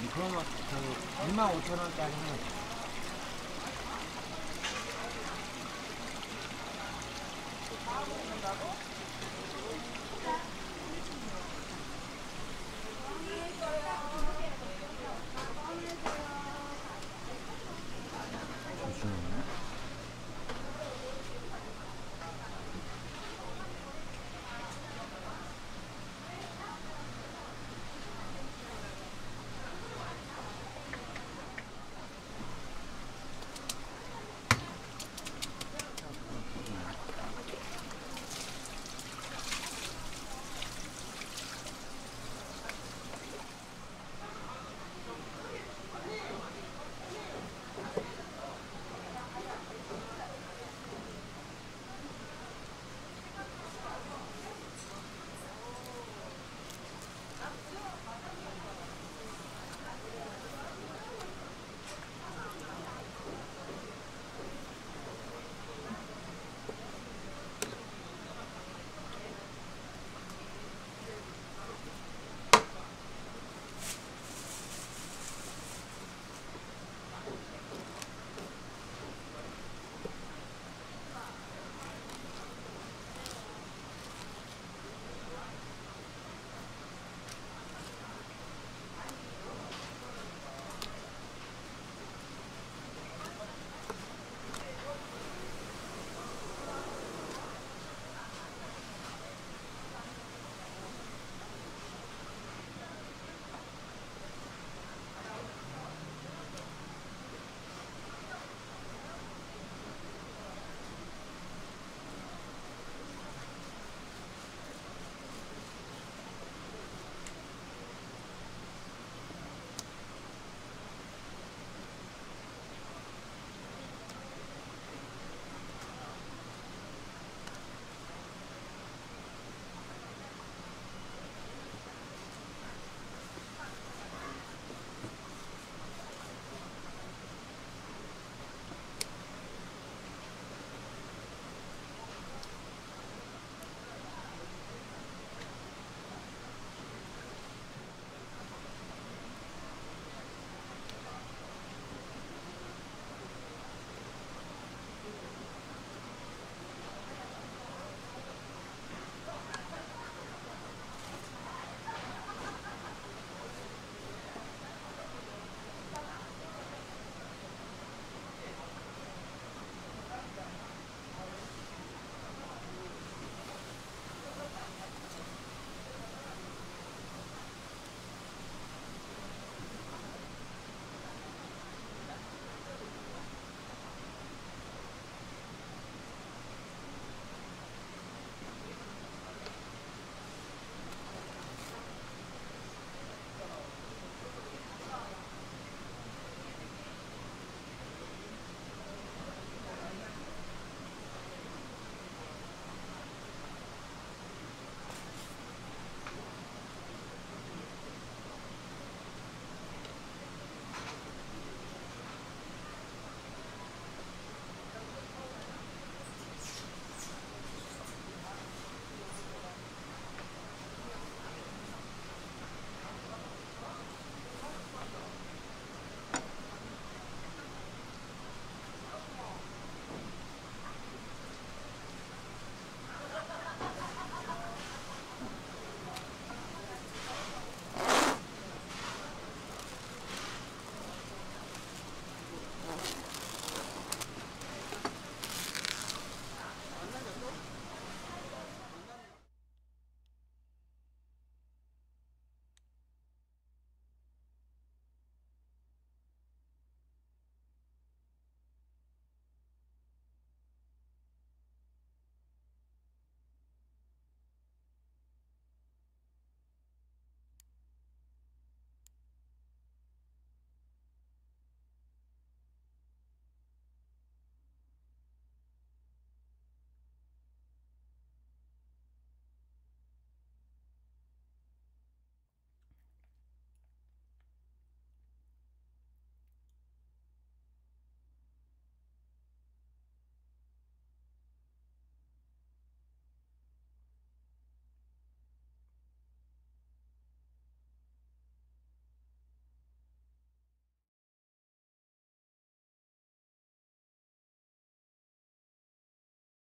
음, 그러면 그 2만 5천 원짜리는